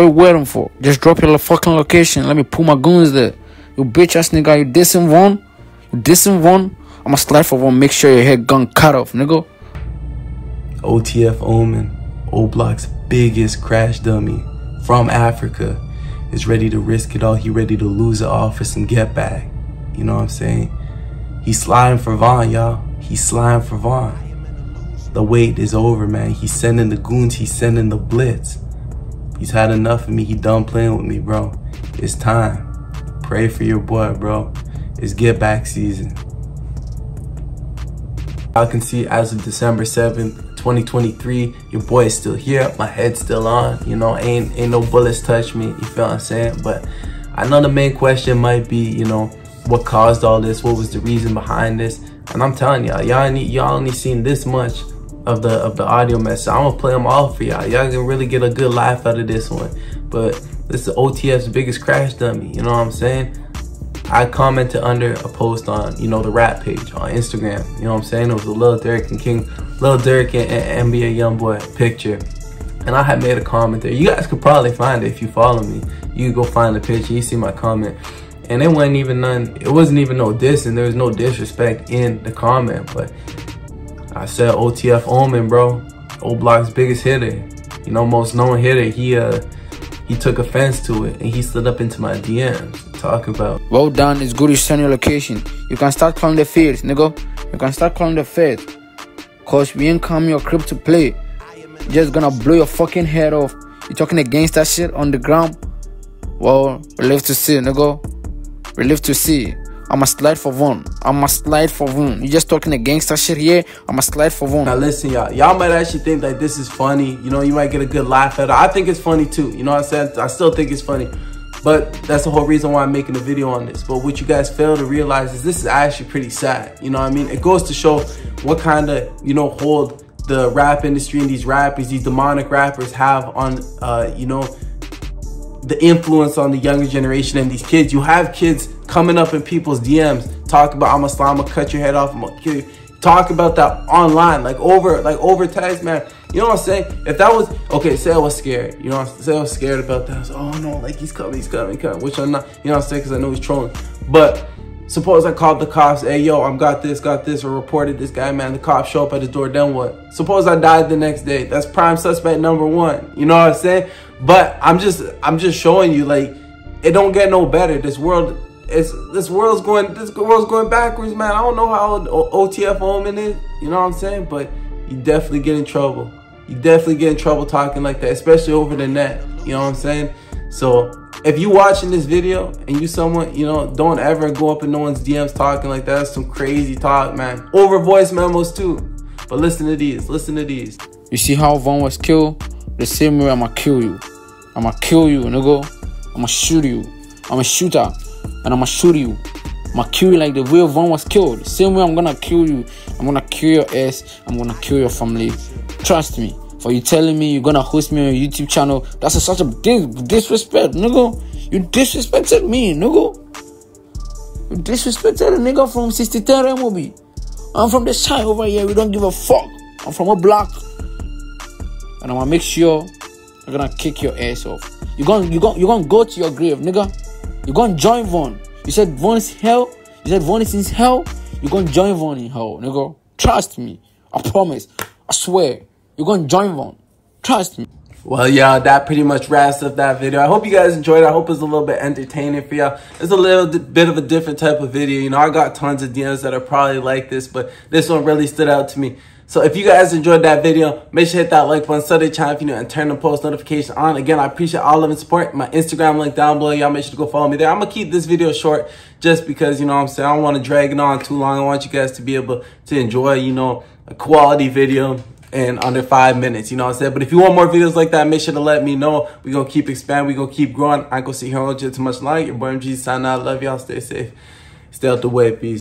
What you waiting for? Just drop your fucking location. Let me pull my guns there. You bitch ass nigga, you dissing one? You dissing Von? I'ma slide for Von, make sure your head gun cut off, nigga. OTF Oman, O Block's biggest crash dummy from Africa, is ready to risk it all. He ready to lose it all for some get back. You know what I'm saying? He's sliding for Von, y'all. He's sliding for Von. The wait is over, man. He's sending the goons. He's sending the blitz. He's had enough of me. He done playing with me, bro. It's time. Pray for your boy, bro. It's get back season. I can see as of December 7th, 2023, your boy is still here. My head's still on. You know, ain't ain't no bullets touch me. You feel what I'm saying? But I know the main question might be, you know, what caused all this? What was the reason behind this? And I'm telling y'all, y'all need y'all only seen this much of the of the audio message. I'm gonna play them all for y'all. Y'all can really get a good laugh out of this one. But this is OTF's biggest crash dummy. You know what I'm saying? I commented under a post on, you know, the rap page on Instagram. You know what I'm saying? It was a Lil Durk and King, Lil Durk and, and NBA Youngboy picture. And I had made a comment there. You guys could probably find it if you follow me. You go find the picture, you see my comment. And it wasn't even none, it wasn't even no diss and there was no disrespect in the comment. But I said OTF Oman, bro. O Block's biggest hitter. You know, most known hitter. He uh he took offense to it and he slid up into my DMs talk about. Well done, it's good you send your location. You can start calling the feds, nigga. You can start calling the feds. Cause we ain't come your crib to play. You Just gonna blow your fucking head off. You talking against that shit on the ground? Well, we live to see, nigga. We live to see. I'ma slide for Von. I'ma slide for Von. You just talking a that shit here? I'ma slide for Von. Now listen, y'all. Y'all might actually think that this is funny. You know, you might get a good laugh at it. I think it's funny too. You know what I said? I still think it's funny. But that's the whole reason why I'm making a video on this. But what you guys fail to realize is this is actually pretty sad. You know what I mean? It goes to show what kind of, you know, hold the rap industry and these rappers, these demonic rappers have on, uh, you know, the influence on the younger generation and these kids. You have kids coming up in people's DMs, talk about I'm a slime, I'm gonna cut your head off, I'm gonna kill you. Talk about that online, like over, like over text, man. You know what I'm saying? If that was okay, say I was scared. You know, what I'm saying? say I was scared about that. I was, oh no, like he's coming, he's coming, he's coming. Which I'm not. You know what I'm saying? Because I know he's trolling. But suppose I called the cops. Hey yo, I'm got this, got this, or reported this guy. Man, the cops show up at his door. Then what? Suppose I died the next day. That's prime suspect number one. You know what I'm saying? But I'm just, I'm just showing you like it don't get no better. This world it's this world's going this world's going backwards, man. I don't know how OTF Oman is, you know what I'm saying? But you definitely get in trouble. You definitely get in trouble talking like that, especially over the net. You know what I'm saying? So if you watching this video and you someone, you know, don't ever go up in no one's DMs talking like that. That's some crazy talk, man. Over voice memos too. But listen to these. Listen to these. You see how Von was killed? The same way I'ma kill you. I'ma kill you, nigga. I'ma shoot you. I'm a shooter and I'ma shoot you. I'ma kill you like the way Von was killed. Same way I'm gonna kill you. I'm gonna kill your ass. I'm gonna kill your family. Trust me. For you telling me you're gonna host me on your YouTube channel, that's a, such a big disrespect, nigga. You disrespected me, nigga. You disrespected a nigga from 63 movie. I'm from the side over here. We don't give a fuck. I'm from a block. And I'm gonna make sure I'm gonna kick your ass off. You're gonna, you're gonna, you're gonna go to your grave, nigga. You're gonna join Von. You said Von is hell. You said Von is in hell. You're gonna join Von in hell, nigga. Trust me. I promise. I swear. You're gonna join Von. Trust me. Well, yeah, that pretty much wraps up that video. I hope you guys enjoyed it. I hope it's a little bit entertaining for y'all. It's a little bit of a different type of video. You know, I got tons of DMs that are probably like this, but this one really stood out to me. So if you guys enjoyed that video, make sure to hit that like button, sub the channel if you're new, and turn the post notification on. Again, I appreciate all of the support. My Instagram link down below. Y'all make sure to go follow me there. I'm going to keep this video short just because, you know what I'm saying, I don't want to drag it on too long. I want you guys to be able to enjoy, you know, a quality video in under five minutes. You know what I'm saying? But if you want more videos like that, make sure to let me know. we going to keep expanding. we going to keep growing. I ain't going to sit here on too much longer. Your boy MD signing out. Love y'all. Stay safe. Stay out the way. Peace.